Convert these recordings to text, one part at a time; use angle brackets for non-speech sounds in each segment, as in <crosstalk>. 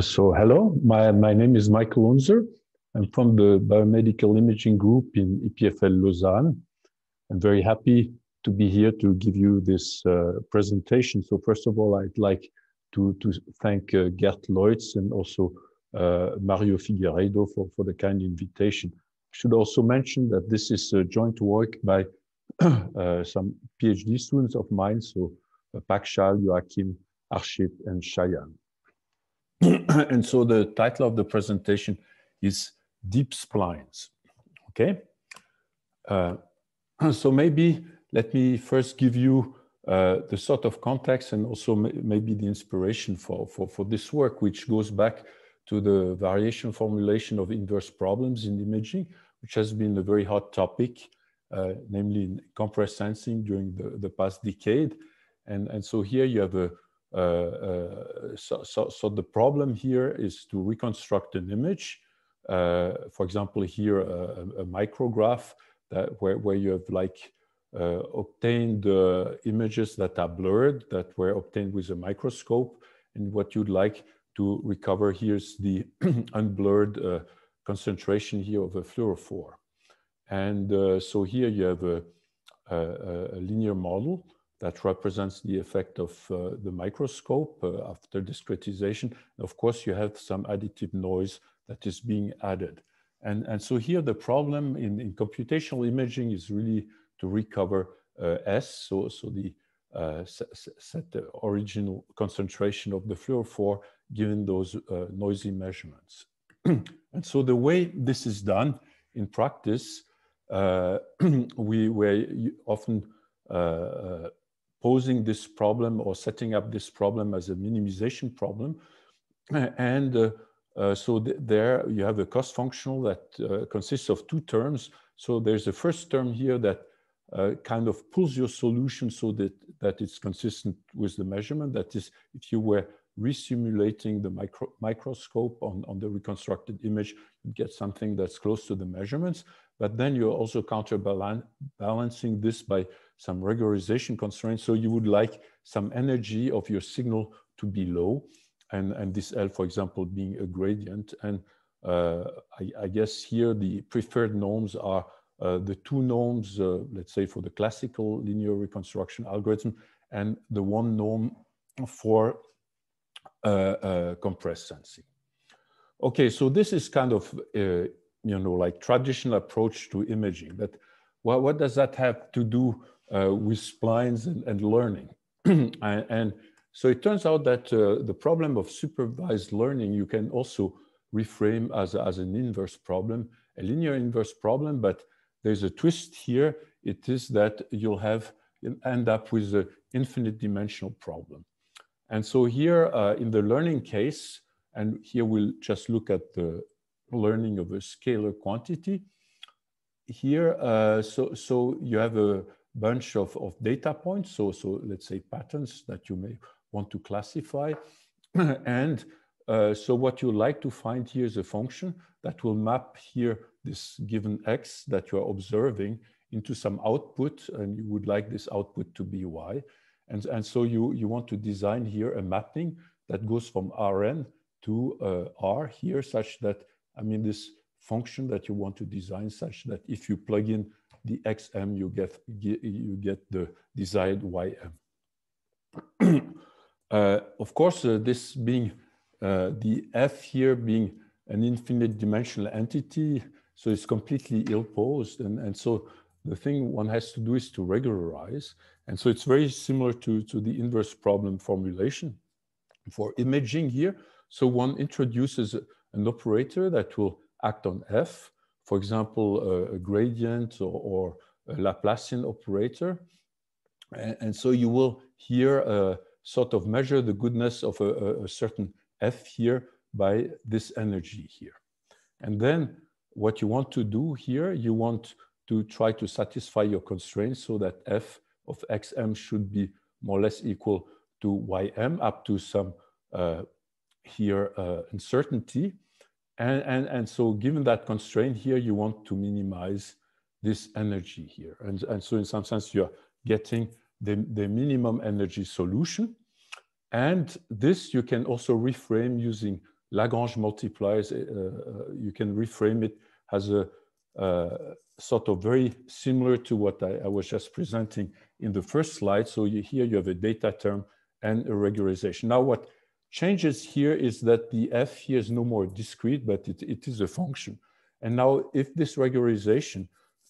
So hello, my, my name is Michael Unser. I'm from the Biomedical Imaging Group in EPFL Lausanne. I'm very happy to be here to give you this uh, presentation. So first of all, I'd like to, to thank uh, Geert Leus and also uh, Mario Figueiredo for, for the kind invitation. I should also mention that this is a joint work by <clears throat> uh, some PhD students of mine, so uh, Pakshal, Joaquim, Harshit, and Shayan. <clears throat> and so the title of the presentation is Deep Splines. Okay. Uh, <clears throat> so maybe let me first give you uh, the sort of context and also maybe the inspiration for, for, for this work, which goes back to the variation formulation of inverse problems in imaging, which has been a very hot topic, uh, namely in compressed sensing during the, the past decade. And, and so here you have a, so, so, so, the problem here is to reconstruct an image. Uh, for example, here a, a micrograph that where, where you have like uh, obtained uh, images that are blurred that were obtained with a microscope. And what you'd like to recover here is the <clears throat> unblurred uh, concentration here of a fluorophore. And so here you have a, a, a linear model that represents the effect of uh, the microscope uh, after discretization. Of course, you have some additive noise that is being added. And, and so here the problem in, in computational imaging is really to recover uh, S, so, so the uh, set the original concentration of the fluorophore given those uh, noisy measurements. <clears throat> and so the way this is done in practice, uh, <clears throat> we were often posing this problem or setting up this problem as a minimization problem. <clears throat> And uh, uh, so th there you have a cost functional that uh, consists of two terms. So there's a first term here that uh, kind of pulls your solution so that, that it's consistent with the measurement. That is, if you were resimulating the micro microscope on, on the reconstructed image, you get something that's close to the measurements. But then you're also counterbalancing this by some regularization constraints. So you would like some energy of your signal to be low, and, and this L, for example, being a gradient. And uh, I, I, guess here the preferred norms are uh, the two norms, uh, let's say for the classical linear reconstruction algorithm, and the one norm for uh, uh, compressed sensing. Okay, so this is kind of, uh, you know, like traditional approach to imaging, but what, what does that have to do with splines and, and learning. <clears throat> and, and, so it turns out that uh, the problem of supervised learning you can also reframe as, as an inverse problem, a linear inverse problem, but there's a twist here. It is that you'll have you'll end up with an infinite dimensional problem. And so here uh, in the learning case, and here we'll just look at the learning of a scalar quantity. Here, uh, so, so you have a, bunch of, of data points. So, so let's say patterns that you may want to classify. <clears throat> and uh, so what you like to find here is a function that will map here this given x that you're observing into some output and you would like this output to be y. And, and so you, you want to design here a mapping that goes from Rn to uh, R here such that, I mean, this function that you want to design such that if you plug in the xm, you get, you get the desired ym. <clears throat> uh, of course, uh, this being uh, the f here being an infinite dimensional entity, so it's completely ill-posed. And, and so the thing one has to do is to regularize. And so it's very similar to, to the inverse problem formulation for imaging here. So one introduces an operator that will act on f, for example, a, gradient or, or, a Laplacian operator. And, and, so you will here uh, sort of measure the goodness of a, a, certain f here by this energy here. And then what you want to do here, you want to try to satisfy your constraints so that f of xm should be more or less equal to ym up to some uh, here uh, uncertainty. And, and, and so given that constraint here, you want to minimize this energy here. And, and so in some sense, you're getting the, the minimum energy solution. And this you can also reframe using Lagrange multipliers, uh, uh, you can reframe it as a uh, sort of very similar to what I, I, was just presenting in the first slide. So you, here you have a data term and a regularization. Now what changes here is that the f here is no more discrete, but it, it is a function. And now if this regularization,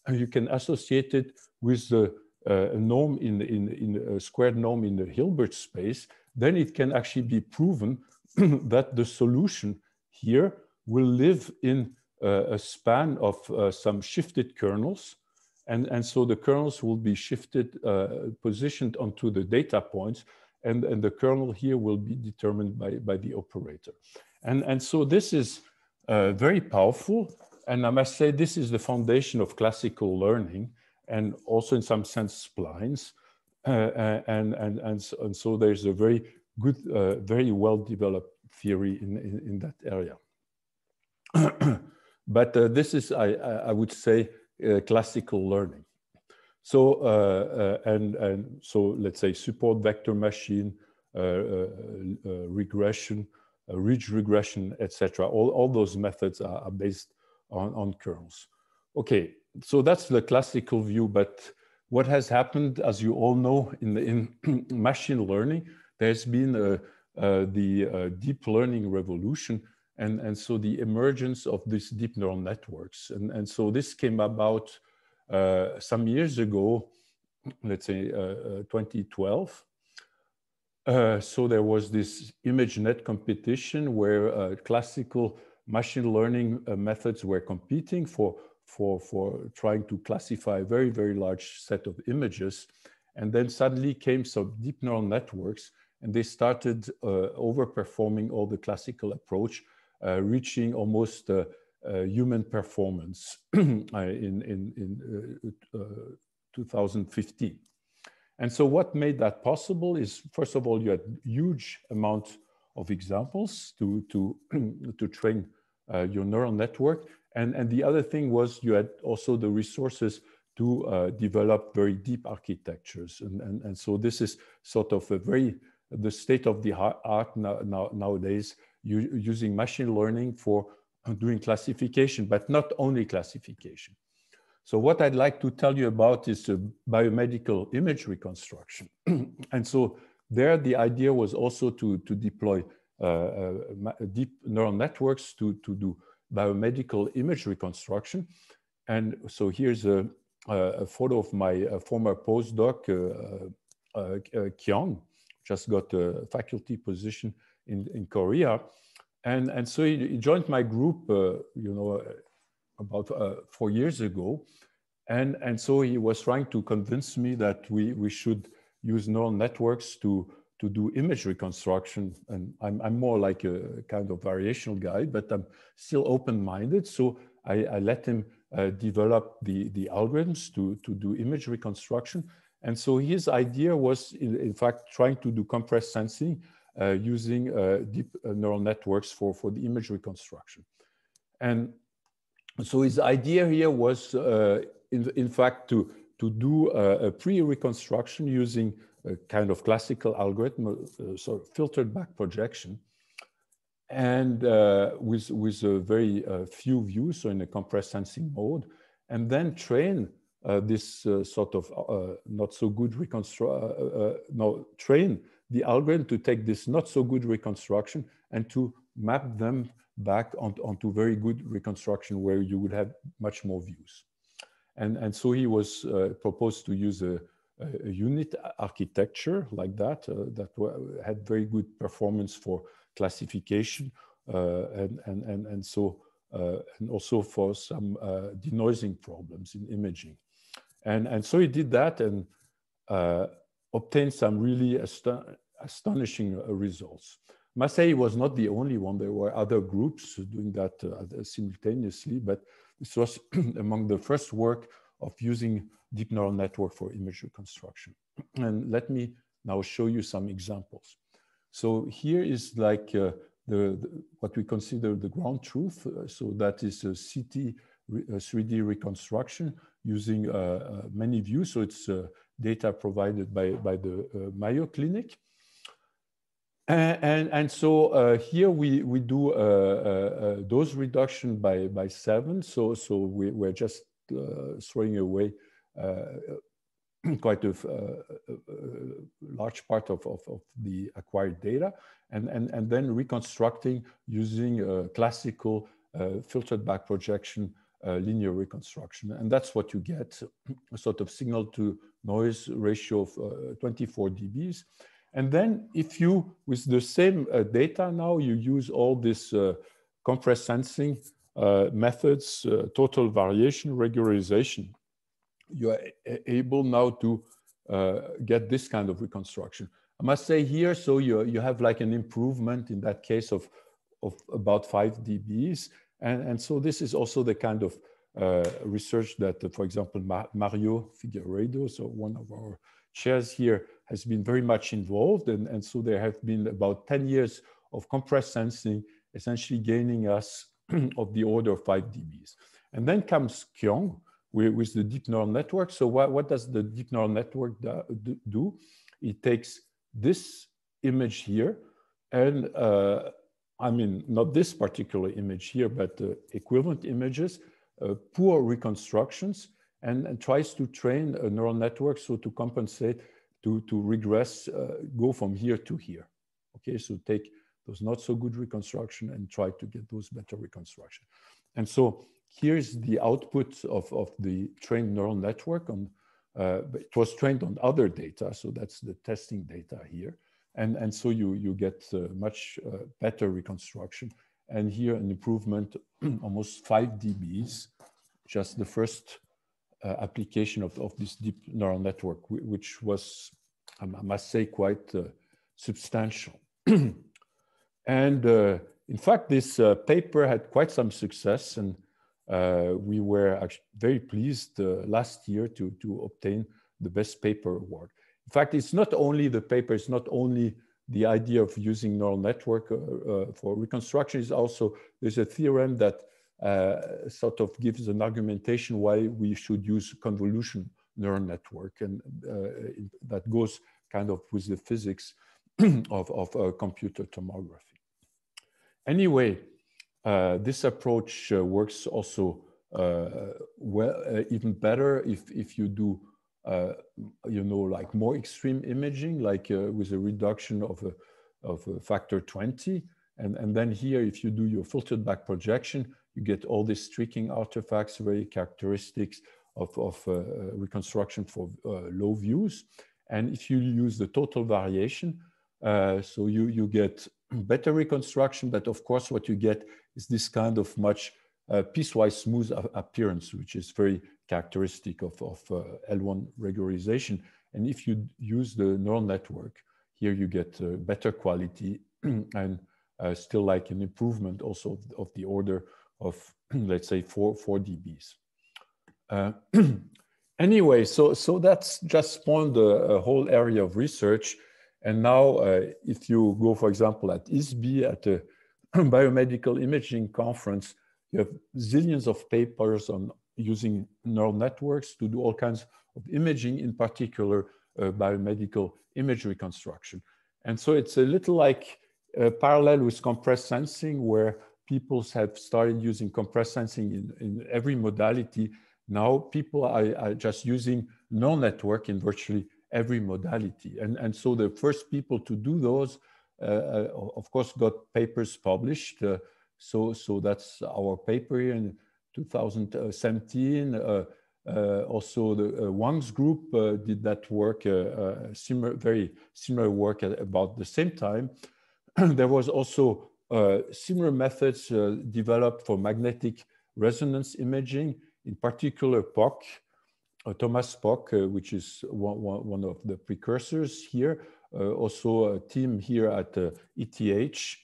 uh, you can associate it with the uh, norm in, in, in a squared norm in the Hilbert space, then it can actually be proven <clears throat> that the solution here will live in uh, a span of uh, some shifted kernels. And, and so the kernels will be shifted, uh, positioned onto the data points, and, and the kernel here will be determined by, by the operator. And, and so this is uh, very powerful. And I must say, this is the foundation of classical learning and also in some sense splines. Uh, uh and, and, and, so, and so there's a very good, uh, very well developed theory in, in, in that area. <clears throat> but uh, this is, I, I would say, uh, classical learning. So, uh, and, and so let's say support vector machine, regression, ridge regression, etc. All, all those methods are, are based on, on kernels. Okay, so that's the classical view, but what has happened, as you all know, in, in <clears throat> machine learning, there's been uh, the uh, deep learning revolution, and, and so the emergence of these deep neural networks. And, and so this came about uh, some years ago, let's say 2012. so there was this ImageNet competition where classical machine learning methods were competing for for, for trying to classify a very, very large set of images. And then suddenly came some deep neural networks and they started uh, overperforming all the classical approach, uh, reaching almost uh, uh human performance <clears throat> in, in, in uh, uh, 2015. And so what made that possible is, first of all, you had huge amount of examples to, to, <clears throat> to train your neural network. And, and the other thing was you had also the resources to uh, develop very deep architectures. And, and, and so this is sort of a very, the state of the art now, now, nowadays, you, using machine learning for doing classification, but not only classification. So what I'd like to tell you about is biomedical image reconstruction. <clears throat> and so there, the idea was also to, to deploy uh, uh, deep neural networks to, to do biomedical image reconstruction. And so here's a, a photo of my former postdoc, uh, uh, uh, Kyong, just got a faculty position in, in Korea. And, and so he, he joined my group, you know, about four years ago. And, and so he was trying to convince me that we, we should use neural networks to to do image reconstruction. And I'm, I'm more like a kind of variational guy, but I'm still open-minded. So I, I, let him uh, develop the, the algorithms to, to do image reconstruction. And so his idea was, in, in fact, trying to do compressed sensing uh, using uh, deep uh, neural networks for, for the image reconstruction. And so his idea here was, uh, in, in fact, to, to do a pre-reconstruction using a kind of classical algorithm, uh, sort of filtered back projection, and uh, with, with a very uh, few views, so in a compressed sensing mode, and then train uh, this uh, sort of uh, not so good reconstruction, no, train the algorithm to take this not so good reconstruction and to map them back on, onto very good reconstruction where you would have much more views. And, and so he was proposed to use a, a U-Net architecture like that uh, that had very good performance for classification uh, and, and, and, and so uh, and also for some denoising problems in imaging. And, and so he did that and obtained some really astonishing results. Marseille was not the only one. There were other groups doing that uh, simultaneously, but this was <clears throat> among the first work of using deep neural network for image reconstruction. <clears throat> And let me now show you some examples. So here is like uh, the, the, what we consider the ground truth. Uh, so that is a CT a 3D reconstruction using uh, uh, many views. So it's uh, data provided by, by the Mayo Clinic. And, and, and so uh, here we, we do a, a, a, dose reduction by, by seven. So, so we, we're just uh, throwing away uh, <clears throat> quite a, large part of, of, of, the acquired data and, and, and then reconstructing using classical uh, filtered back projection uh, linear reconstruction. And that's what you get, a sort of signal to noise ratio of uh, 24 dBs. And then if you, with the same uh, data now, you use all this uh, compressed sensing uh, methods, uh, total variation, regularization, you are able now to get this kind of reconstruction. I must say here, so you, you have like an improvement in that case of, of about five dBs. And, and so this is also the kind of uh, research that, uh, for example, Ma Mario Figueiredo, so one of our chairs here, has been very much involved. And, and so there have been about 10 years of compressed sensing, essentially gaining us <clears throat> of the order of 5 dBs. And then comes Kyong with, with the deep neural network. So what, what does the deep neural network do? It takes this image here and uh, I mean, not this particular image here, but uh, equivalent images, uh, poor reconstructions, and, and, tries to train a neural network so to compensate to, to regress, uh, go from here to here. Okay, so take those not so good reconstruction and try to get those better reconstruction. And so here's the output of, of the trained neural network on, uh, it was trained on other data. So that's the testing data here. And, and so you, you get uh, much uh, better reconstruction. And here an improvement, <clears throat> almost five dBs, just the first uh, application of, of this deep neural network, which was, I must say, quite substantial. <clears throat> and uh, in fact, this uh, paper had quite some success and uh, we were very pleased last year to, to obtain the best paper award. In fact, it's not only the paper, it's not only the idea of using neural network uh, for reconstruction is also, there's a theorem that uh, sort of gives an argumentation why we should use convolution neural network and uh, that goes kind of with the physics <clears throat> of, of uh, computer tomography. Anyway, uh, this approach uh, works also well, even better if, if you do uh, you know, like more extreme imaging, like uh, with a reduction of a, of a factor 20. And, and then here, if you do your filtered back projection, you get all these streaking artifacts, very characteristics of, of uh, reconstruction for low views. And if you use the total variation, uh, so you, you get better reconstruction, but of course what you get is this kind of much uh, piecewise smooth appearance, which is very characteristic of, of uh, L1 regularization. And if you use the neural network, here you get uh, better quality <clears throat> and uh, still like an improvement also of, of the order of, <clears throat> let's say, four, four dBs. <clears throat> Anyway, so, so that's just spawned a, a, whole area of research. And now uh, if you go, for example, at ISBI, at a biomedical imaging conference, you have zillions of papers on using neural networks to do all kinds of imaging, in particular uh, biomedical image reconstruction. And so it's a little like uh, parallel with compressed sensing where people have started using compressed sensing in, in every modality. Now people are, are, just using neural network in virtually every modality. And, and so the first people to do those, uh, uh of course, got papers published. Uh, so, so that's our paper here in 2017. Uh, uh, also, the uh, Wang's group did that work, similar, very similar work at about the same time. <clears throat> there was also similar methods developed for magnetic resonance imaging, in particular Pock, uh, Thomas Pock, uh, which is one, of the precursors here, uh, also a team here at ETH,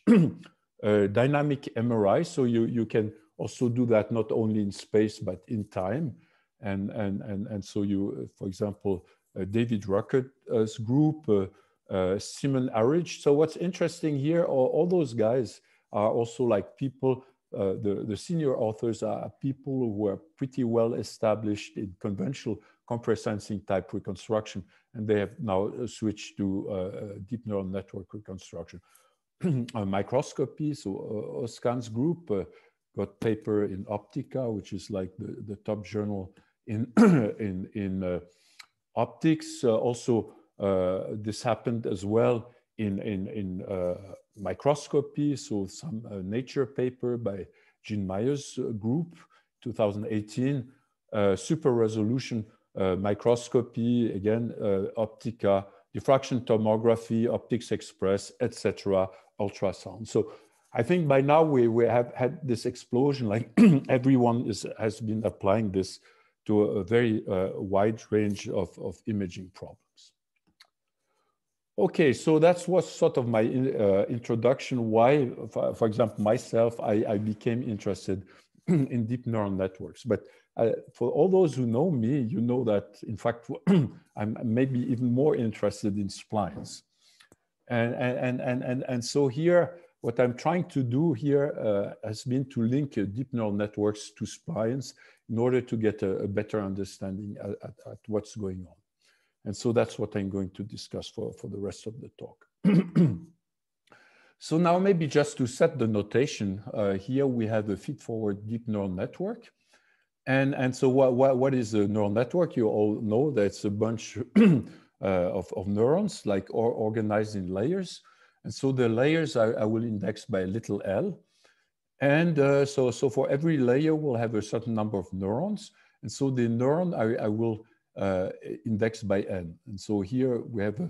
<clears throat> dynamic MRI. So you, you can also do that not only in space but in time. And, and, and, and so you, for example, uh, David Rueckert's group, uh, uh, Simon Arridge. So what's interesting here, all, all those guys are also like people, uh, the, the senior authors are people who are pretty well established in conventional compressed sensing type reconstruction, and they have now uh, switched to uh, deep neural network reconstruction. <clears throat> microscopy, so Ozcan's group got paper in Optica, which is like the, the top journal in, <clears throat> in, in uh, optics. also, this happened as well in, in, in microscopy, so some nature paper by Jean Meyer's group, 2018, super resolution uh, microscopy, again, uh, optica, diffraction tomography, optics express, etc., ultrasound. So I think by now we, we have had this explosion, like <clears throat> everyone is, has been applying this to a, very uh, wide range of, of imaging problems. Okay, so that's was sort of my uh, introduction. Why, for, for, example, myself, I, I became interested <clears throat> in deep neural networks. But uh, for all those who know me, you know that, in fact, <clears throat> I'm maybe even more interested in splines. And, and, and, and, and so here, what I'm trying to do here uh, has been to link uh, deep neural networks to splines in order to get a, a better understanding at, at, at, what's going on. And so that's what I'm going to discuss for, for the rest of the talk. <clears throat> so now maybe just to set the notation, uh, here we have a feed-forward deep neural network. And, and so what, what, what is a neural network? You all know that it's a bunch <clears throat> uh, of, of neurons, like or organized in layers. And so the layers I, I will index by little l. And uh, so, so for every layer, we'll have a certain number of neurons. And so the neuron I, I will uh, index by n. And so here we have uh,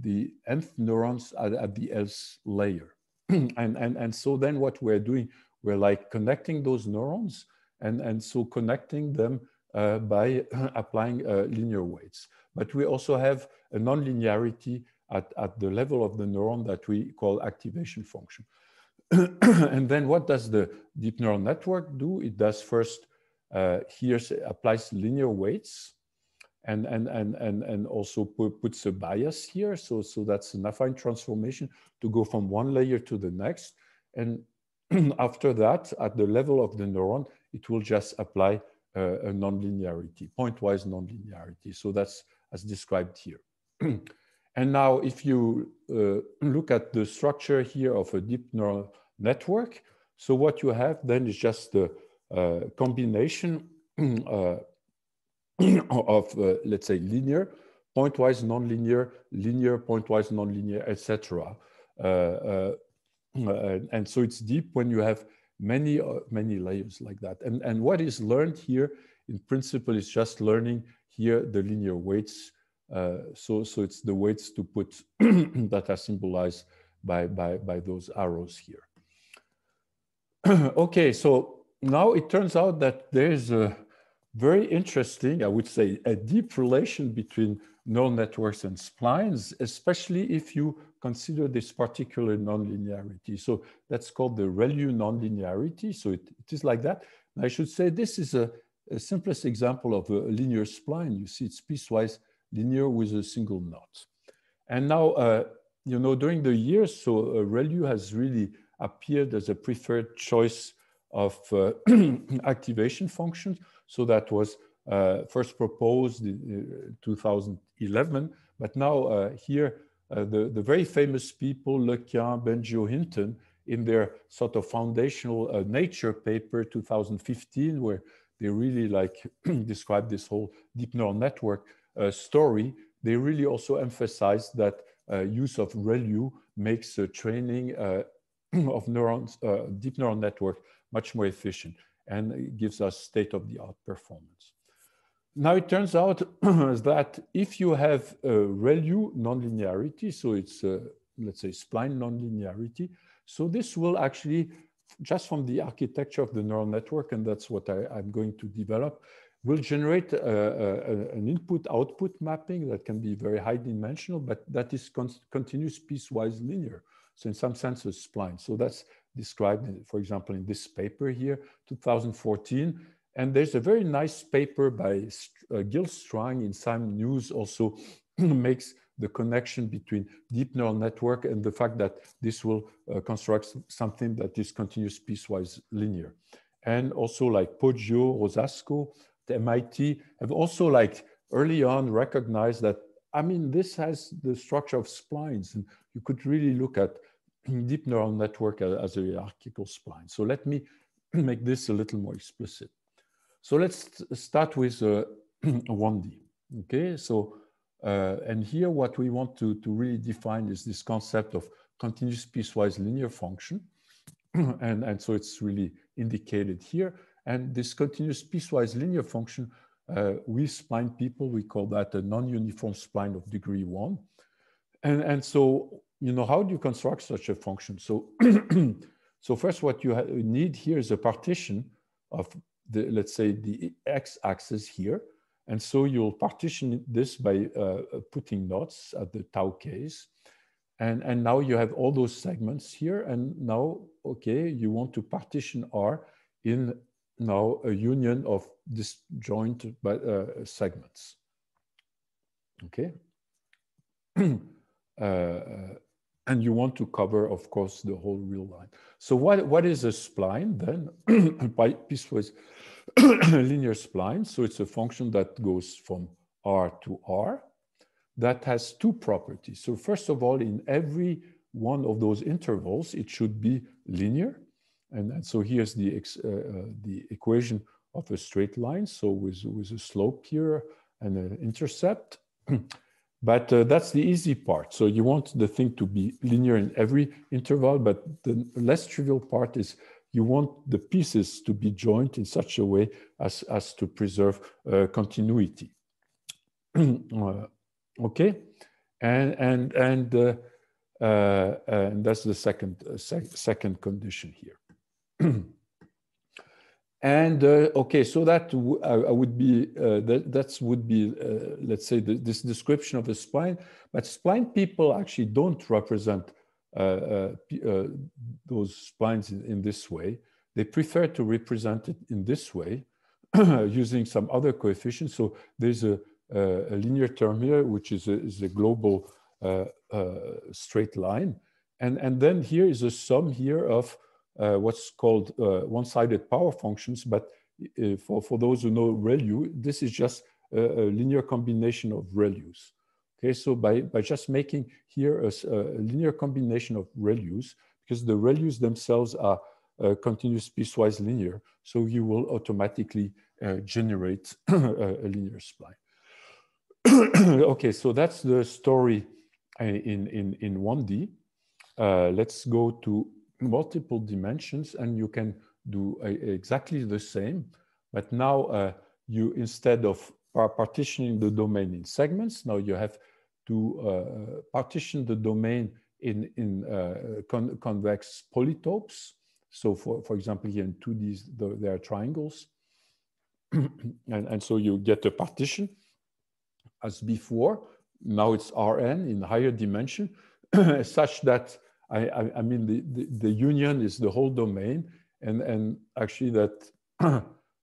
the nth neurons at, at the else layer. <clears throat> and, and, and so then what we're doing, we're like connecting those neurons and, and so connecting them uh, by <clears throat> applying uh, linear weights. But we also have a nonlinearity at, at the level of the neuron that we call activation function. <clears throat> and then what does the deep neural network do? It does first, uh, here applies linear weights and, and, and, and, and also put, puts a bias here. So, so that's an affine transformation to go from one layer to the next. And <clears throat> after that, at the level of the neuron, it will just apply uh, a nonlinearity, pointwise nonlinearity. So that's as described here. <clears throat> and now if you uh, look at the structure here of a deep neural network, so what you have then is just the uh, combination uh, <clears throat> of, uh, let's say, linear, pointwise nonlinear, linear, pointwise nonlinear, etc. Uh, uh, and so it's deep when you have many, many layers like that. And, and what is learned here in principle is just learning here the linear weights. Uh, so, so it's the weights to put <clears throat> that are symbolized by, by, by those arrows here. <clears throat> okay, so now it turns out that there's a very interesting, I would say, a deep relation between neural networks and splines, especially if you consider this particular nonlinearity. So that's called the ReLU nonlinearity. So it, it is like that. I should say this is a, a simplest example of a linear spline. You see it's piecewise linear with a single knot. And now, uh, you know, during the years, so uh, ReLU has really appeared as a preferred choice of uh, <clears throat> activation functions. So that was uh, first proposed in uh, 2011, but now uh, here, uh, the, the very famous people, LeCun, Bengio, Hinton, in their sort of foundational Nature paper 2015, where they really like <clears throat> describe this whole deep neural network Uh, story, they really also emphasize that uh, use of ReLU makes uh, training uh, <clears throat> of neurons, uh, deep neural network much more efficient and gives us state-of-the-art performance. Now it turns out <clears throat> that if you have a ReLU nonlinearity, so it's a, let's say spline nonlinearity, so this will actually just from the architecture of the neural network, and that's what I, am going to develop, will generate a, a, an input-output mapping that can be very high dimensional, but that is con continuous piecewise linear. So in some sense, a spline. So that's described, for example, in this paper here, 2014. And there's a very nice paper by uh, Gil Strang in SIAM News also <clears throat> makes the connection between deep neural network and the fact that this will uh, construct something that is continuous piecewise linear. And also like Poggio, Rosasco, the MIT have also like early on recognized that, I mean, this has the structure of splines and you could really look at <clears throat> deep neural network as a hierarchical spline. So let me <clears throat> make this a little more explicit. So let's start with uh, <clears throat> 1D. Okay, so uh, and here what we want to, to really define is this concept of continuous piecewise linear function. and, and so it's really indicated here. And this continuous piecewise linear function, uh, we spline people, we call that a non-uniform spline of degree one. And, and so, you know, how do you construct such a function? So, <clears throat> so first what you need here is a partition of the, let's say the x-axis here. And so you'll partition this by uh, putting knots at the tau case. And, and now you have all those segments here. And now, okay, you want to partition R in now a union of disjoint uh, segments. Okay. <clears throat> uh, and you want to cover, of course, the whole real line. So what, what is a spline then? <clears throat> By piecewise <clears throat> linear spline. So it's a function that goes from R to R that has two properties. So first of all, in every one of those intervals, it should be linear. And, and so here's the, uh, uh, the equation of a straight line. So with, with a slope here and an intercept. <clears throat> but uh, that's the easy part. So you want the thing to be linear in every interval, but the less trivial part is you want the pieces to be joined in such a way as, as to preserve uh, continuity. <clears throat> uh, okay, and and and, uh, and that's the second sec second condition here. <clears throat> and uh, okay, so that I would be that that would be let's say the, this description of a spline, but spline people actually don't represent uh, uh, uh, those splines in, in, this way. They prefer to represent it in this way <clears throat> using some other coefficients. So there's a, a linear term here, which is a, is a global straight line. And, and then here is a sum here of uh, what's called uh, one-sided power functions. But uh, for, for those who know ReLU, this is just a, a, linear combination of ReLUs. Okay, so by, by just making here a, a linear combination of ReLUs, because the ReLUs themselves are uh, continuous piecewise linear, so you will automatically uh, generate <clears throat> a linear spline. <clears throat> okay, so that's the story uh, in, in, in 1D. Uh, let's go to multiple dimensions and you can do uh, exactly the same, but now uh, you, instead of partitioning the domain in segments, now you have to uh, partition the domain in, in uh, con convex polytopes. So for, for example, here in 2D, there are triangles. <clears throat> and, and so you get a partition as before. Now it's Rn in higher dimension, <clears throat> such that, I, I, I mean, the, the, the, union is the whole domain, and, and actually that <clears throat> the,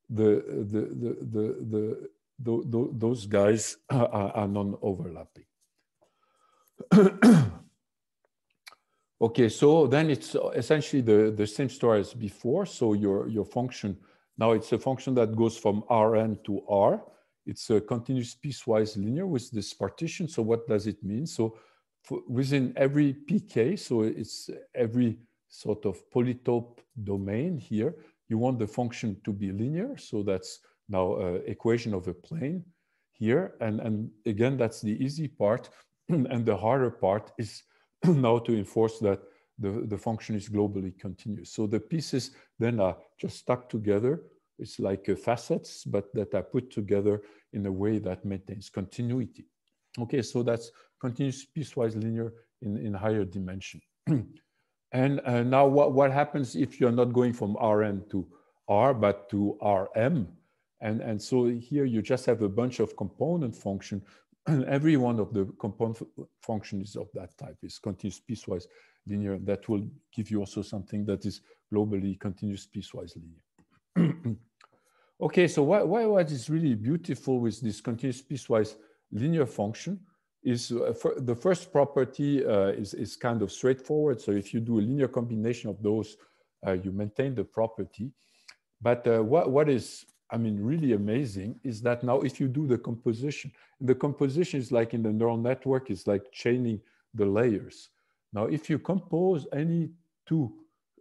the, the, the, the, the, those guys <clears throat> are, are non-overlapping. <clears throat> okay, so then it's essentially the, the same story as before. So your, your function, now it's a function that goes from Rn to R. It's a continuous piecewise linear with this partition. So what does it mean? So within every pk, so it's every sort of polytope domain here, you want the function to be linear. So that's now uh, equation of a plane here. And, and again, that's the easy part. <clears throat> and the harder part is <clears throat> now to enforce that the, the function is globally continuous. So the pieces then are just stuck together. It's like uh, facets, but that are put together in a way that maintains continuity. Okay, so that's continuous piecewise linear in, in higher dimension. <clears throat> and uh, now what, what happens if you're not going from Rn to R, but to Rm? And, and so here you just have a bunch of component function and <clears throat> every one of the component functions is of that type is continuous piecewise linear. That will give you also something that is globally continuous piecewise linear. <clears throat> okay, so why, why what is really beautiful with this continuous piecewise linear function is uh, the first property uh, is, is kind of straightforward. So if you do a linear combination of those, uh, you maintain the property. But what, what is I mean, really amazing is that now if you do the composition, the composition is like in the neural network, is like chaining the layers. Now, if you compose any two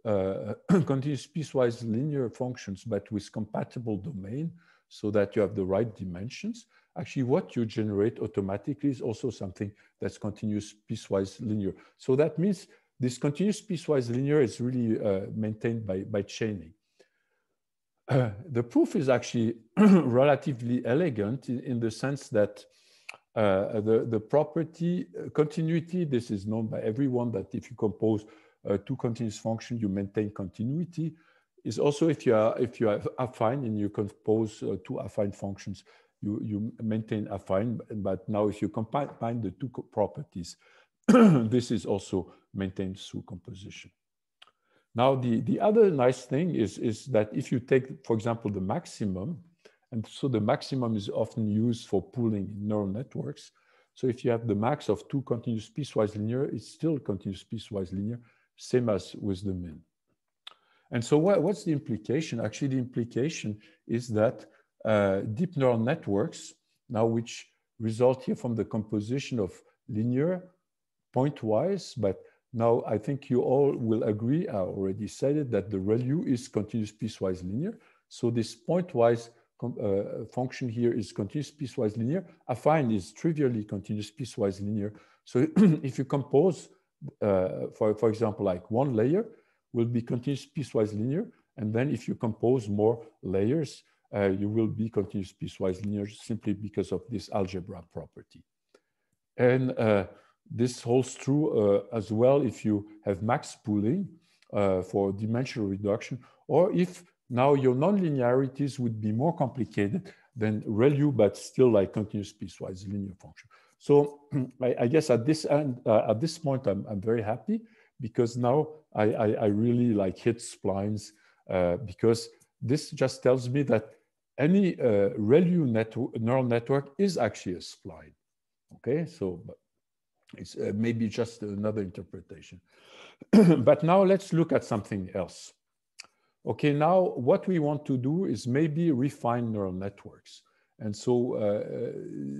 uh, <clears throat> continuous piecewise linear functions, but with compatible domain, so that you have the right dimensions, actually what you generate automatically is also something that's continuous piecewise linear. So that means this continuous piecewise linear is really uh, maintained by, by chaining. <clears throat> the proof is actually <clears throat> relatively elegant in, in, the sense that uh, the, the property uh, continuity, this is known by everyone that if you compose uh, two continuous functions, you maintain continuity, is also if you are if you are affine and you compose uh, two affine functions, you, you maintain affine, but now if you combine the two properties, <clears throat> this is also maintained through composition. Now, the, the other nice thing is, is that if you take, for example, the maximum, and so the maximum is often used for pooling in neural networks. So if you have the max of two continuous piecewise linear, it's still continuous piecewise linear, same as with the min. And so what, what's the implication? Actually, the implication is that uh, deep neural networks, now which result here from the composition of linear, pointwise, but now, I think you all will agree, I already said it, that the ReLU is continuous piecewise linear. So this pointwise uh, function here is continuous piecewise linear. Affine is trivially continuous piecewise linear. So <clears throat> if you compose, uh, for, for example, like one layer will be continuous piecewise linear. And then if you compose more layers, uh, you will be continuous piecewise linear simply because of this algebra property. And uh, this holds true uh, as well if you have max pooling uh, for dimensional reduction, or if now your nonlinearities would be more complicated than ReLU, but still like continuous piecewise linear function. So <clears throat> I, I guess at this end, uh, at this point, I'm, I'm very happy because now I, I, I really like hit splines uh, because this just tells me that any uh, ReLU neural network is actually a spline. Okay, so it's uh, maybe just another interpretation. <clears throat> but now let's look at something else. Okay, now what we want to do is maybe refine neural networks. And so uh, uh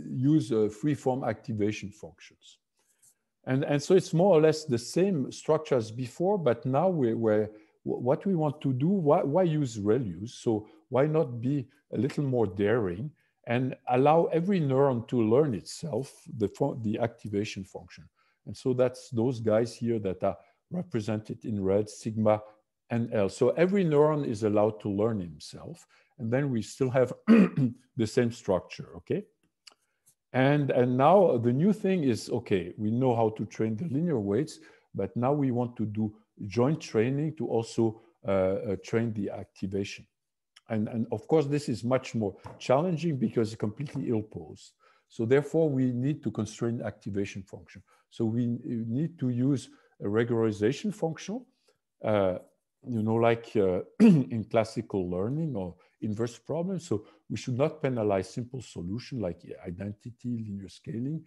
use uh, free-form activation functions. And, and so it's more or less the same structure as before, but now we're, we're what we want to do, why, why use ReLUs? So why not be a little more daring and allow every neuron to learn itself the, the activation function. And so that's those guys here that are represented in red, sigma and L. So every neuron is allowed to learn himself. And then we still have <clears throat> the same structure, okay? And, and now the new thing is, okay, we know how to train the linear weights, but now we want to do joint training to also uh, uh, train the activation. And, and of course, this is much more challenging because it's completely ill-posed. So therefore, we need to constrain activation function. So we need to use a regularization function, uh, you know, like uh, <clears throat> in classical learning or inverse problems. So we should not penalize simple solution like identity, linear scaling.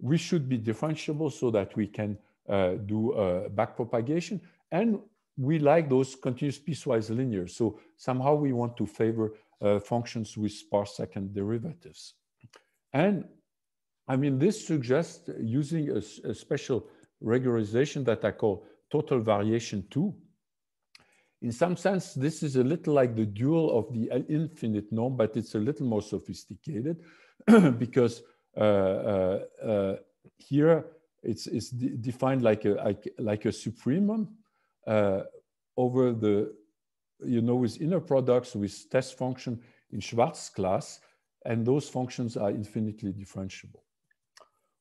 We should be differentiable so that we can uh, do uh, backpropagation. And we like those continuous piecewise linear. So somehow we want to favor uh, functions with sparse second derivatives. And I mean, this suggests using a, a special regularization that I call total variation 2. In some sense, this is a little like the dual of the infinite norm, but it's a little more sophisticated <clears throat> because uh, uh, uh, here it's, it's de defined like a, like, like a supremum uh, over the, you know, with inner products with test function in Schwartz class, and those functions are infinitely differentiable.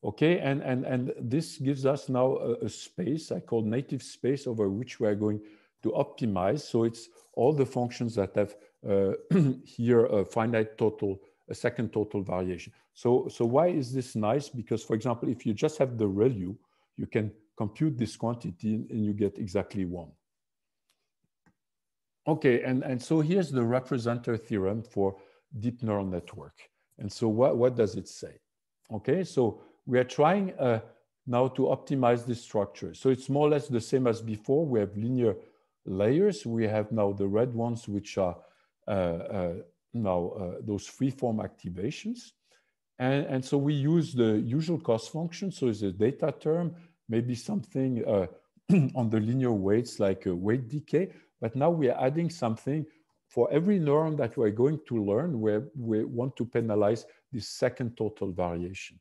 Okay, and, and, and this gives us now a, a space I call native space over which we are going to optimize. So it's all the functions that have uh, <clears throat> here a finite total, a second total variation. So, so why is this nice? Because for example, if you just have the ReLU, you can compute this quantity and you get exactly one. Okay, and, and so here's the representer theorem for deep neural network. And so what, what does it say? Okay, so we are trying uh, now to optimize this structure. So it's more or less the same as before. We have linear layers. We have now the red ones, which are uh, uh, now uh, those free-form activations. And, and so we use the usual cost function. So it's a data term, maybe something uh, <clears throat> on the linear weights like a weight decay. But now we are adding something for every neuron that we're going to learn, where we want to penalize the second total variation.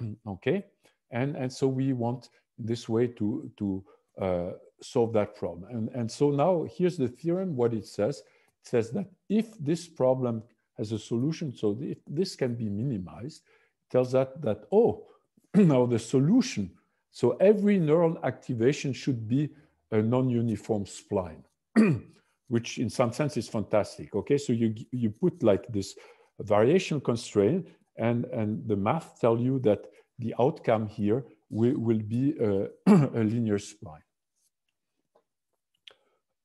<clears throat> okay, and, and so we want this way to, to uh, solve that problem. And, and so now here's the theorem, what it says. It says that if this problem has a solution, so if this can be minimized, tells that, that oh, <clears throat> now the solution, so every neural activation should be a non-uniform spline, <clears throat> which in some sense is fantastic. Okay, so you, you put like this variation constraint and, and the math tell you that the outcome here will, will be a, <clears throat> a linear spline.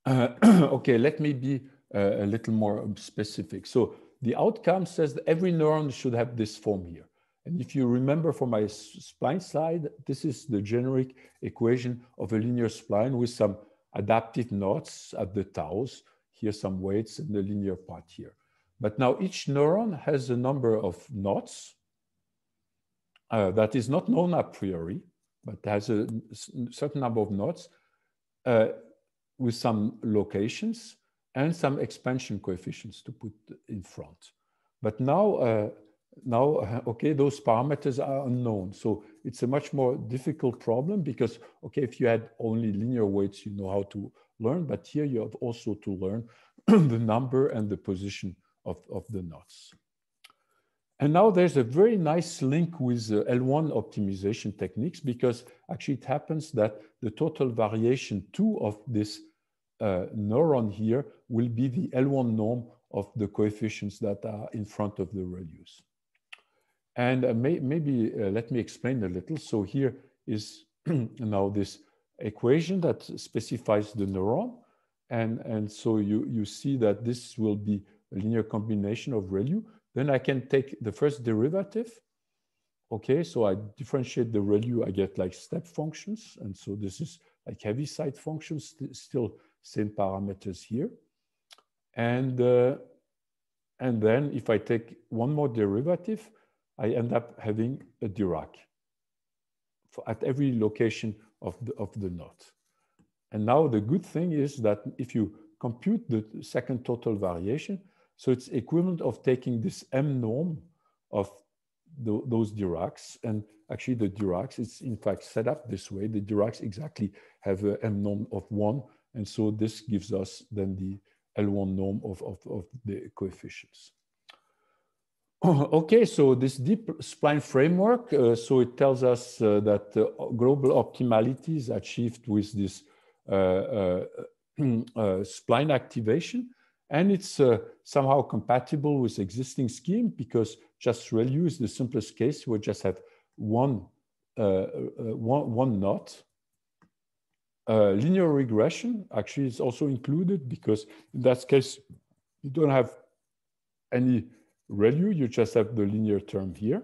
Uh, <clears throat> okay, let me be uh, a little more specific. So the outcome says that every neuron should have this form here. And if you remember from my spline slide, this is the generic equation of a linear spline with some adaptive knots at the taus. Here some weights and the linear part here. But now each neuron has a number of knots uh, that is not known a priori, but has a certain number of knots uh, with some locations and some expansion coefficients to put in front. But now, uh, now, <laughs> okay, those parameters are unknown. So it's a much more difficult problem because, okay, if you had only linear weights, you know how to learn, but here you have also to learn <clears throat> the number and the position of, of the knots. And now there's a very nice link with uh, L1 optimization techniques because actually it happens that the total variation two of this uh, neuron here will be the L1 norm of the coefficients that are in front of the ReLUs. And uh, may, maybe uh, let me explain a little. So here is <clears throat> now this equation that specifies the neuron. And, and so you, you see that this will be a linear combination of ReLU. Then I can take the first derivative. Okay, so I differentiate the ReLU, I get like step functions. And so this is like Heaviside functions, still same parameters here. And, uh, and then if I take one more derivative, I end up having a Dirac at every location of the, of the knot. And now the good thing is that if you compute the second total variation, so it's equivalent of taking this M norm of the, those Diracs, and actually the Diracs, it's in fact set up this way. The Diracs exactly have a M norm of one, and so this gives us then the L1 norm of, of, of the coefficients. <laughs> Okay, so this deep spline framework, uh, so it tells us uh, that uh, global optimality is achieved with this uh, uh, <clears throat> uh, spline activation. And it's somehow compatible with existing scheme because just ReLU is the simplest case. We just have one, one, one knot linear regression actually is also included because in that case, you don't have any ReLU, you just have the linear term here.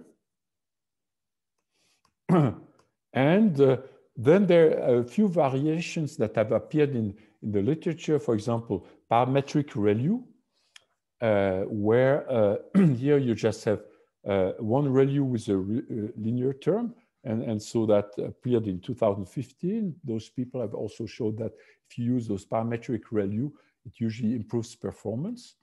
<clears throat> and uh, then there are a few variations that have appeared in, in the literature, for example, parametric ReLU, uh, where uh, <clears throat> here you just have uh, one ReLU with a re uh, linear term, and, and so that appeared in 2015. Those people have also showed that if you use those parametric ReLU, it usually improves performance.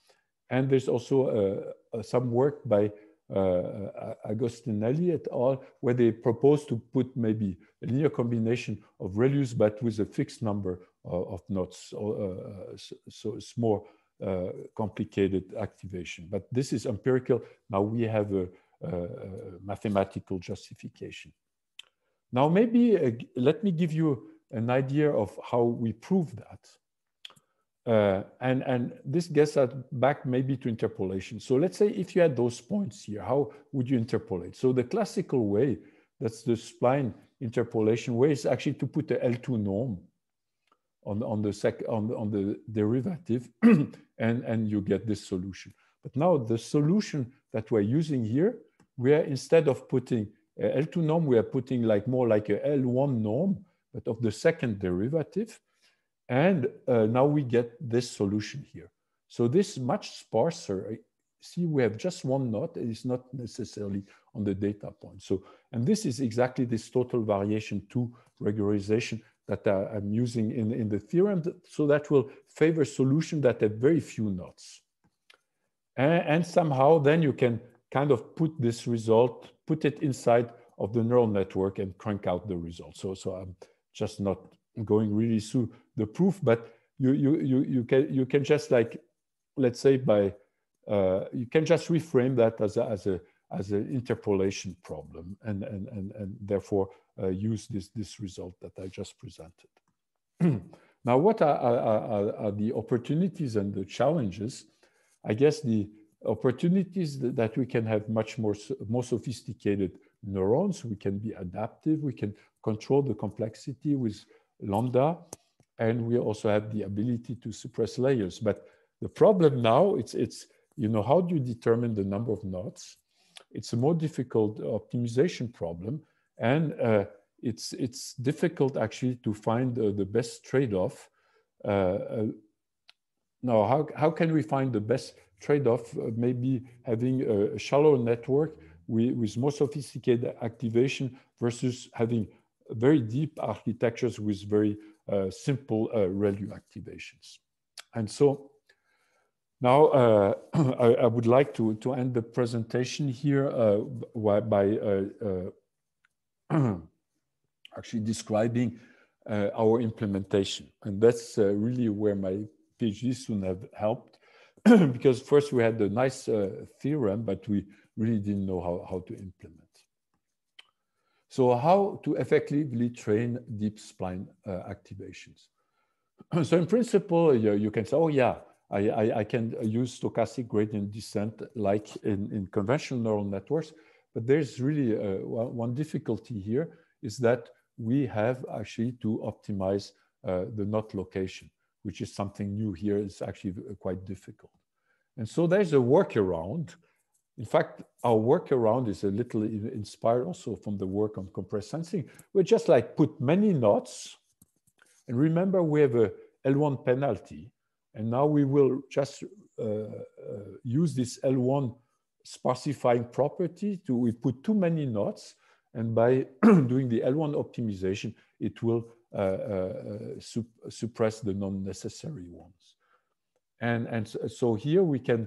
And there's also uh, uh, some work by uh, Agostinelli et al., where they propose to put maybe a linear combination of ReLUs, but with a fixed number of, of knots. Uh, so, it's more uh, complicated activation. But this is empirical. Now we have a, a mathematical justification. Now, maybe uh, let me give you an idea of how we prove that. Uh, and, and this gets us back maybe to interpolation. So let's say if you had those points here, how would you interpolate? So the classical way, that's the spline interpolation way, is actually to put the L2 norm on, on, the, sec, on, on the derivative, <clears throat> and, and you get this solution. But now the solution that we're using here, we are instead of putting L2 norm, we are putting like more like a L1 norm, but of the second derivative. And uh, now we get this solution here. So this much sparser. See, we have just one knot. It is not necessarily on the data point. So, and this is exactly this total variation two regularization that uh, I'm using in, in the theorem. So that will favor solution that have very few knots. And, and somehow then you can kind of put this result, put it inside of the neural network and crank out the result. So, so I'm just not going really through the proof, but you, you, you, you, can, you can just like, let's say by, uh, you can just reframe that as a, as a, as an interpolation problem and, and, and, and therefore uh, use this, this result that I just presented. <clears throat> now, what are, are, are, the opportunities and the challenges? I guess the opportunities that we can have much more, more sophisticated neurons, we can be adaptive, we can control the complexity with lambda, and we also have the ability to suppress layers. But the problem now, it's, it's you know, how do you determine the number of knots? It's a more difficult optimization problem, and uh, it's it's difficult actually to find uh, the best trade-off. Uh, uh now, how how can we find the best trade-off? Maybe having a, shallow network with, with more sophisticated activation versus having very deep architectures with very uh, simple ReLU activations. And so now, uh, <clears throat> I, I, would like to, to end the presentation here uh, by uh, uh <clears throat> actually describing uh, our implementation. And that's uh, really where my PhD soon have helped <clears throat> because first we had a nice theorem, but we really didn't know how, how to implement. So how to effectively train deep spline activations. <clears throat> so in principle, you, you can say, oh yeah, I, I, I, can use stochastic gradient descent like in, in conventional neural networks, but there's really uh, one difficulty here is that we have actually to optimize uh, the knot location, which is something new here. It's actually quite difficult. And so there's a workaround. In fact, our workaround is a little inspired also from the work on compressed sensing. We just like put many knots. And remember, we have a L1 penalty. And now we will just uh, uh, use this L1 sparsifying property to, we put too many knots and by <clears throat> doing the L1 optimization, it will uh, uh, sup suppress the non-necessary ones. And, and so here we can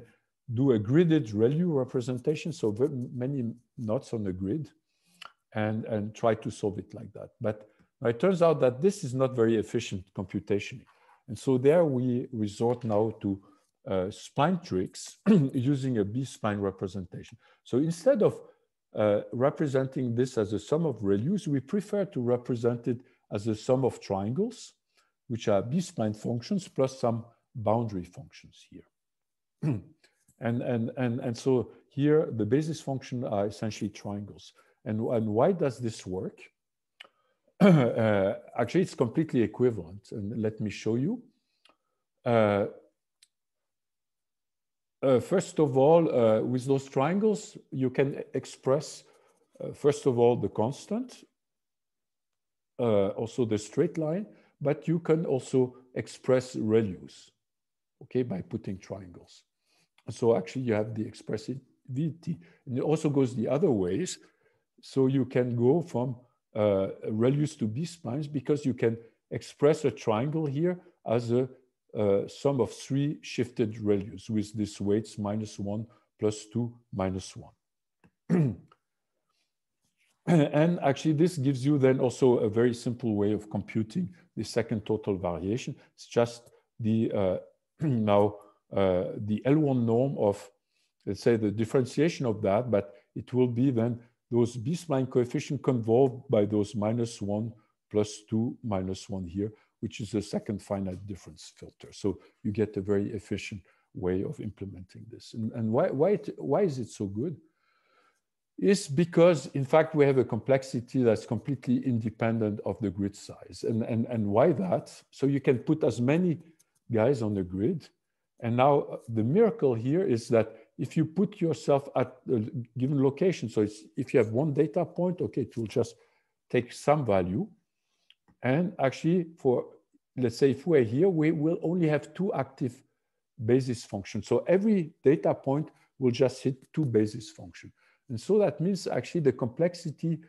do a gridded ReLU representation, so many knots on the grid, and, and try to solve it like that. But it turns out that this is not very efficient computationally. And so there we resort now to uh, spline tricks <clears throat> using a B-spline representation. So instead of uh, representing this as a sum of ReLUs, we prefer to represent it as a sum of triangles, which are B-spline functions plus some boundary functions here. <clears throat> and, and, and, and so here, the basis function are essentially triangles. And, and why does this work? <clears throat> uh, actually, it's completely equivalent. And let me show you. Uh, uh, first of all, uh, with those triangles, you can express, uh, first of all, the constant, uh, also the straight line, but you can also express ReLUs, okay, by putting triangles. So actually you have the expressivity. And it also goes the other ways. So you can go from uh, to B-splines because you can express a triangle here as a uh, sum of three shifted ReLUs with this weights minus one plus two minus one. <clears throat> and actually this gives you then also a very simple way of computing the second total variation. It's just the uh, <clears throat> now uh, the L1 norm of, let's say, the differentiation of that, but it will be then those B-spline coefficient convolved by those minus one plus two minus one here, which is a second finite difference filter. So you get a very efficient way of implementing this. And, and why, why, it, why is it so good? Is because, in fact, we have a complexity that's completely independent of the grid size. And, and, and why that? So you can put as many guys on the grid. And now uh, the miracle here is that if you put yourself at a given location, so it's, if you have one data point, okay, it will just take some value. And actually, for let's say if we're here, we will only have two active basis functions. So every data point will just hit two basis function. And so that means actually the complexity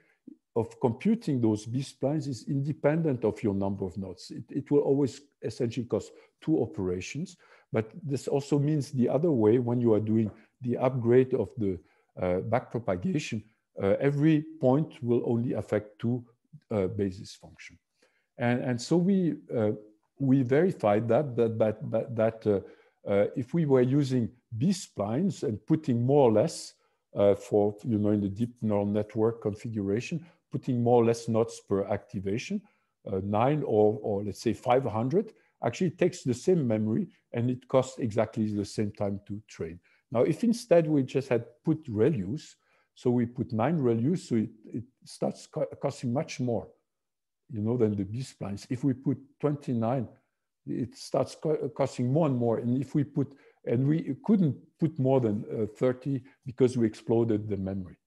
of computing those B-splines is independent of your number of nodes. It, it will always essentially cost two operations. But this also means the other way when you are doing the upgrade of the uh, backpropagation, uh, every point will only affect two uh, basis function. And, and so we, uh, we verified that, that, that, that uh, uh, if we were using B-splines and putting more or less for, you know, in the deep neural network configuration, putting more or less nodes per activation, nine or, or let's say 500, actually takes the same memory and it costs exactly the same time to train. Now, if instead we just had put ReLUs, so we put nine ReLUs, so it, it starts co costing much more, you know, than the B-splines. If we put 29, it starts co costing more and more. And if we put, and we couldn't put more than uh, 30 because we exploded the memory,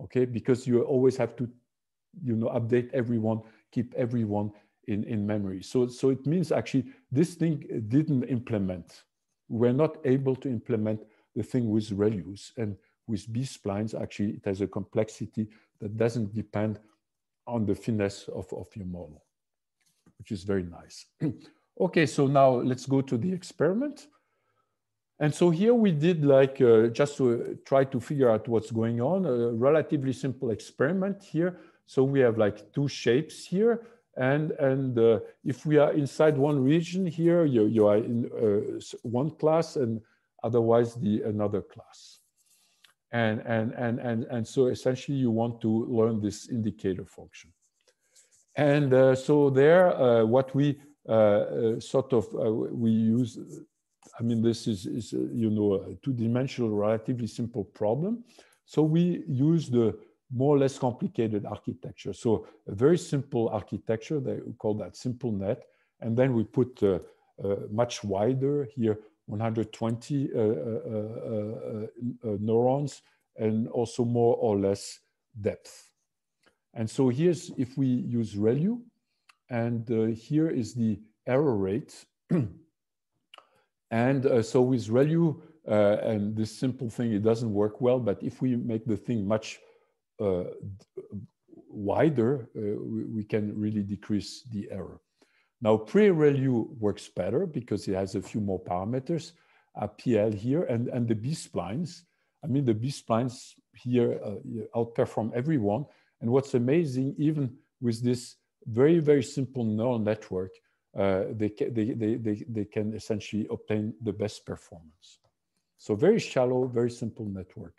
okay? Because you always have to, you know, update everyone, keep everyone in, in memory. So, so it means actually this thing didn't implement. We're not able to implement the thing with ReLUs. And with B-splines, actually, it has a complexity that doesn't depend on the finesse of, of your model, which is very nice. <clears throat> okay, so now let's go to the experiment. And so here we did like, uh, just to try to figure out what's going on, a relatively simple experiment here. So we have like two shapes here. And, and uh, if we are inside one region here, you, you are in uh, one class and otherwise the another class. And, and, and, and, and so essentially you want to learn this indicator function. And uh, so there, uh, what we uh, uh sort of, we use, I mean, this is, is you know, a two-dimensional, relatively simple problem. So we use the more or less complicated architecture. So a very simple architecture, they call that simple net. And then we put much wider here 120 uh uh, uh, uh, neurons and also more or less depth. And so here's if we use ReLU, and here is the error rate. <clears throat> and so with ReLU, and this simple thing, it doesn't work well, but if we make the thing much wider, we, we can really decrease the error. Now, PReLU works better because it has a few more parameters, uh, PL here, and, and the B-splines. I mean, the B-splines here uh, outperform everyone. And what's amazing, even with this very, very simple neural network, uh, they, they, they, they, they can essentially obtain the best performance. So very shallow, very simple network.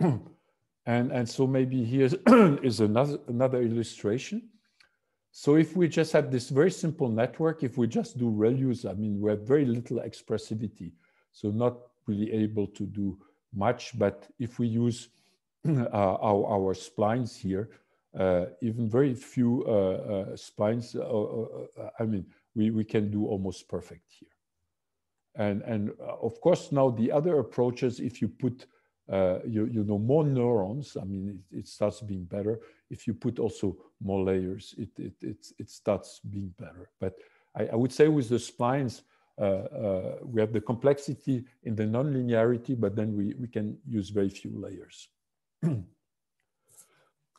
<clears throat> and, and so maybe here <clears throat> is another, another illustration. So if we just have this very simple network, if we just do ReLUs, I mean, we have very little expressivity. So not really able to do much, but if we use <clears throat> uh, our, our splines here, uh, even very few uh, uh splines, uh, uh, I mean, we, we can do almost perfect here. And, and of course, now the other approaches, if you put uh, you, you know, more neurons, I mean, it, it, starts being better. If you put also more layers, it, it, it, it starts being better. But I, I would say with the splines, uh, uh, we have the complexity in the nonlinearity, but then we, we can use very few layers. <clears throat>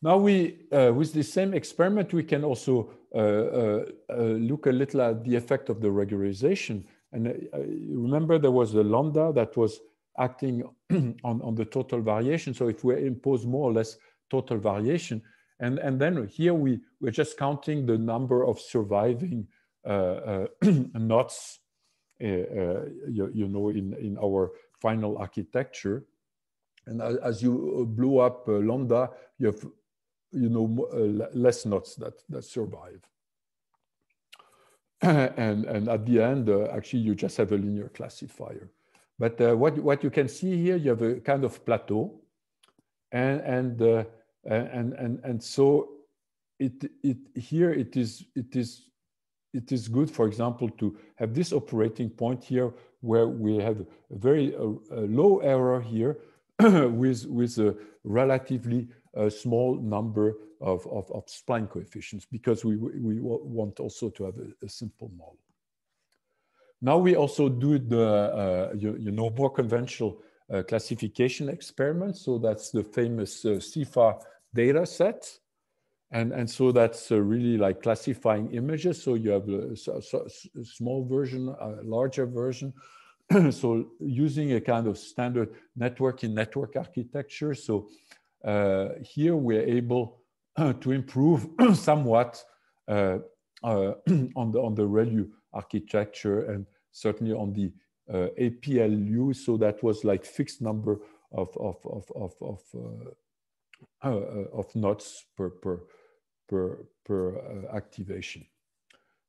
now we, uh, with the same experiment, we can also uh, uh, uh, look a little at the effect of the regularization. And remember there was the lambda that was acting <clears throat> on, on the total variation. So if we impose more or less total variation, and, and then here we, we're just counting the number of surviving uh, uh, <clears throat> knots, uh, uh, you, you, know, in, in our final architecture. And as you blew up uh, lambda, you have, you know, uh, less knots that, that survive. <clears throat> and, and at the end, actually, you just have a linear classifier. But uh, what, what you can see here, you have a kind of plateau. And, and, uh, and, and, and so it, it, here it is, it, is, it is good, for example, to have this operating point here where we have a very uh, low error here <clears throat> with, with a relatively uh, small number of, of, of, spline coefficients because we, we want also to have a, a simple model. Now we also do the, uh, you, you, know, more conventional uh, classification experiments. So that's the famous uh, CIFAR data set. And, and so that's really like classifying images. So you have a, a, a small version, a larger version. <clears throat> so using a kind of standard network in network architecture. So uh, here we're able <clears throat> to improve <clears throat> somewhat uh, uh, on the on the ReLU architecture and certainly on the uh, APLU. So that was like fixed number of of of of of, uh, uh, of nodes per per per per uh, activation.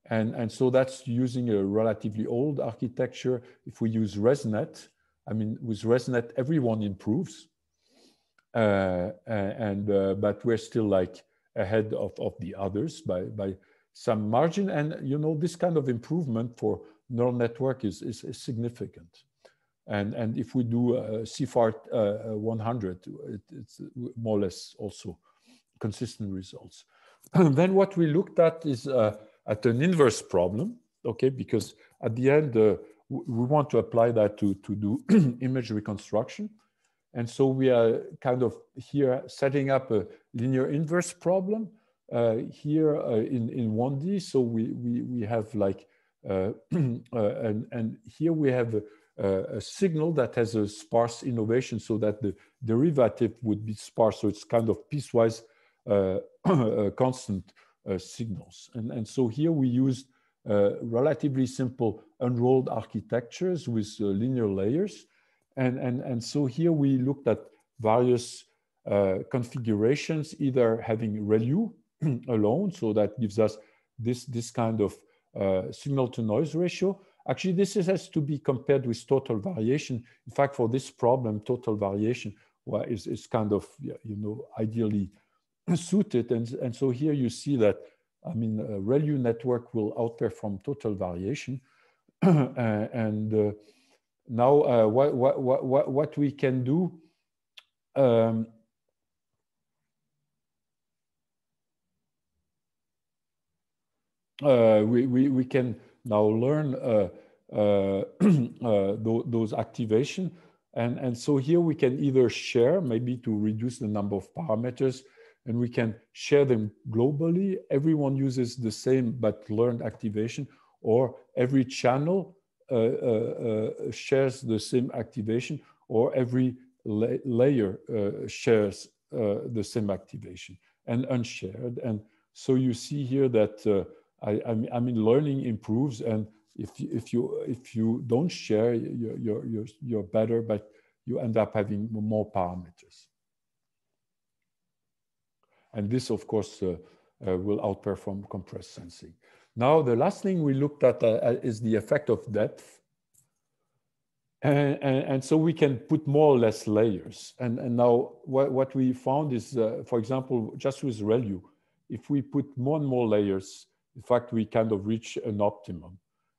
And, and so that's using a relatively old architecture. If we use ResNet, I mean, with ResNet, everyone improves. Uh, and, uh, but we're still like ahead of, of the others by, by some margin. And, you know, this kind of improvement for neural network is, is, is significant. And, and if we do uh, CIFAR uh, 100, it, it's more or less also consistent results. <clears throat> then what we looked at is uh, at an inverse problem, okay? Because at the end, uh, we want to apply that to, to do <clears throat> image reconstruction. And so we are kind of here setting up a linear inverse problem uh, here uh, in, in 1D. So we, we, we have like, uh, <clears throat> uh, and, and here we have a, signal that has a sparse innovation so that the derivative would be sparse. So it's kind of piecewise uh, <clears throat> constant uh, signals. And, and so here we used uh, relatively simple unrolled architectures with uh, linear layers. And, and, and so here we looked at various configurations, either having ReLU <clears throat> alone, so that gives us this, this kind of uh, signal to noise ratio. Actually, this is, has to be compared with total variation. In fact, for this problem, total variation well, is, is kind of, you know, ideally <clears throat> suited. And, and so here you see that, I mean, a ReLU network will outperform total variation. <clears throat> and uh, now uh, what, what, what, what we can do um, we, we, we can now learn uh, uh, <clears throat> uh, those activation. And, and so here we can either share, maybe to reduce the number of parameters, and we can share them globally. Everyone uses the same but learned activation, or every channel uh, uh, uh, shares the same activation, or every la layer uh, shares uh, the same activation and unshared. And so you see here that uh, I, I, mean, learning improves, and if if you if you don't share, you're you're you're better, but you end up having more parameters. And this, of course, uh, uh, will outperform compressed sensing. Now, the last thing we looked at uh, is the effect of depth. And, and, and, so we can put more or less layers. And, and now what, what we found is, uh, for example, just with ReLU, if we put more and more layers, in fact, we kind of reach an optimum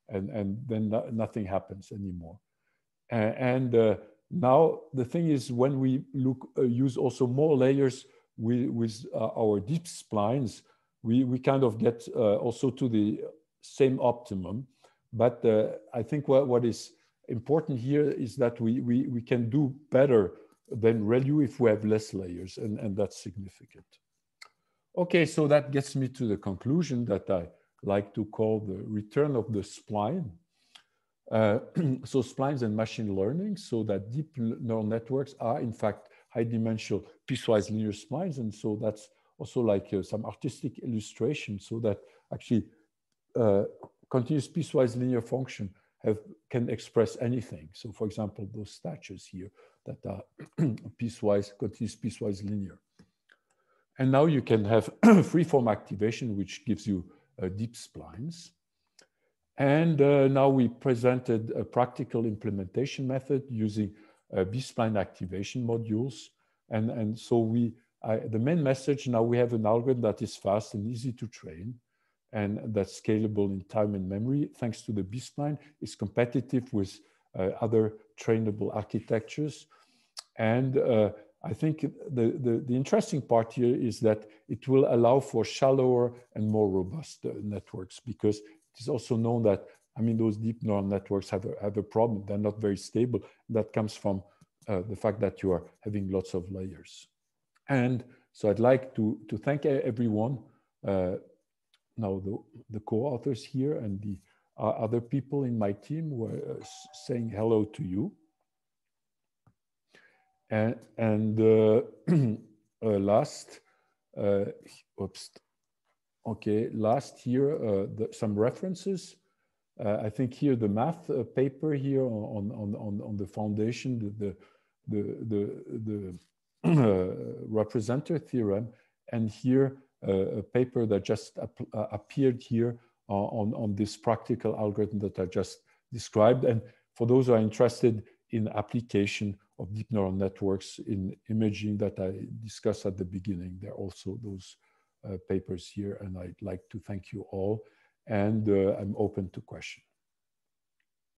and, and then no, nothing happens anymore. and uh, now the thing is when we look, uh, use also more layers, we, with uh, our deep splines, we, we kind of get also to the same optimum. But I think what, what is important here is that we, we, we can do better than ReLU if we have less layers, and, and that's significant. Okay, so that gets me to the conclusion that I like to call the return of the spline. Uh, <clears throat> so splines and machine learning, so that deep neural networks are in fact high dimensional piecewise linear splines. And so that's also like uh, some artistic illustration so that actually uh, continuous piecewise linear function have, can express anything. So for example, those statues here that are <clears throat> piecewise, continuous piecewise linear. And now you can have <clears throat> freeform activation, which gives you uh, deep splines. And uh, now we presented a practical implementation method using uh, B-spline activation modules. And, and so we, I, the main message now we have an algorithm that is fast and easy to train and that's scalable in time and memory thanks to the B-spline. It's competitive with uh, other trainable architectures. And uh, I think the, the, the, interesting part here is that it will allow for shallower and more robust uh, networks because it is also known that I mean, those deep neural networks have a, have a problem. They're not very stable. That comes from uh, the fact that you are having lots of layers. And so I'd like to, to thank everyone, uh, now the, the co-authors here and the uh, other people in my team were uh, saying hello to you. And, and uh, <clears throat> uh, last, oops, okay, last here, the, some references. I think here the math paper here on, on, on, on the foundation, the, the, the, the uh, <clears throat> representer theorem, and here uh, a paper that just ap uh, appeared here on, on this practical algorithm that I just described. And for those who are interested in application of deep neural networks in imaging that I discussed at the beginning, there are also those uh, papers here. And I'd like to thank you all. And uh, I'm open to questions.